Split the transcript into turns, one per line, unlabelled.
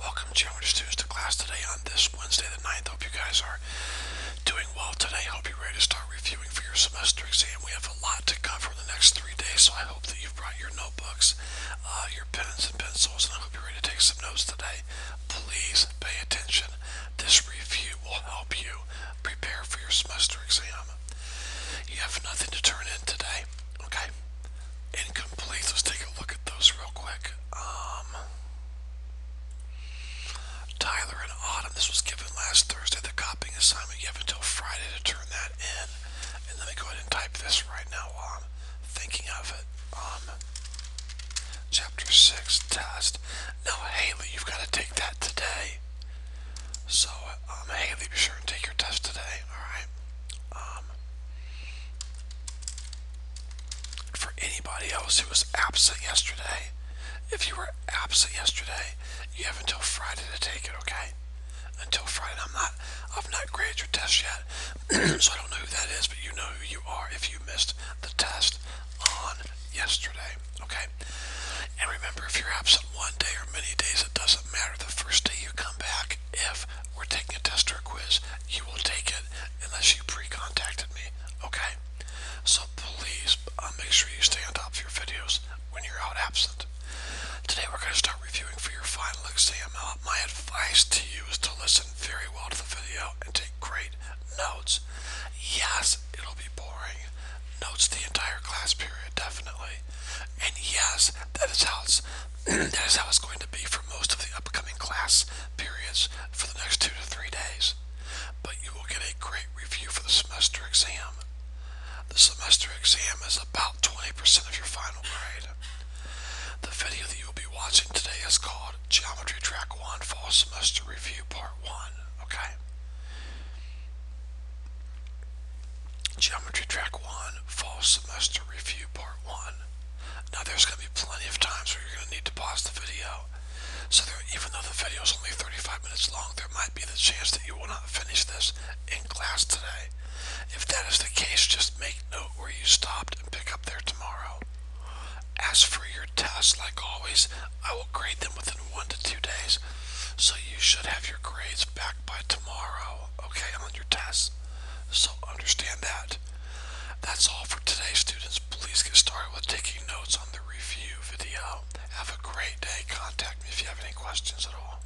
Welcome, geometry students, to class today on this Wednesday the 9th. Hope you guys are doing well today. Hope you're ready to start reviewing for your semester exam. We have a lot to cover in the next three days, so I hope that you've brought your notebooks, uh, your pens and pencils, and I hope you're ready to take some notes today. Please pay attention. This review will help you prepare for your semester exam. You have nothing to turn in today, okay? Incomplete. Let's take a look at those real quick. Um, Tyler and Autumn. This was given last Thursday. The copying assignment. You have until Friday to turn that in. And let me go ahead and type this right now while I'm thinking of it. Um, chapter six test. Now, Haley, you've got to take that today. So, um, Haley, be sure and take your test today. All right. Um, for anybody else who was absent yesterday, if you were absent yesterday, you have until Friday to take it, okay? Until Friday. I'm not, I've not graded your test yet, so I don't know who that is, but you know who you are if you missed the test on yesterday, okay? And remember, if you're absent one day or many days, it doesn't matter. The first day you come back, if we're taking a test or a quiz, you will take it unless you pre-contacted me, okay? So please uh, make sure you stay on top of your videos when you're out absent. Today we're going to start reviewing for your final exam. My advice to you is to listen very well to the video and take great notes. Yes, it'll be boring. Notes the entire class period, definitely. And yes, that is how it's that is how it's going to be for most of the upcoming class periods for the next two to three days. But you will get a great review for the semester exam. The semester exam is about 20% of your final grade. The video that you'll be watching today is called Geometry Track 1 Fall Semester Review Part 1, okay? Geometry Track 1 Fall Semester Review Part 1. Now there's going to be plenty of times where you're going to need to pause the video. So there, even though the video is only 35 minutes long, there might be the chance that you will not finish this in class today. If for your tests, like always, I will grade them within one to two days. So you should have your grades back by tomorrow, okay, on your tests. So understand that. That's all for today, students. Please get started with taking notes on the review video. Have a great day. Contact me if you have any questions at all.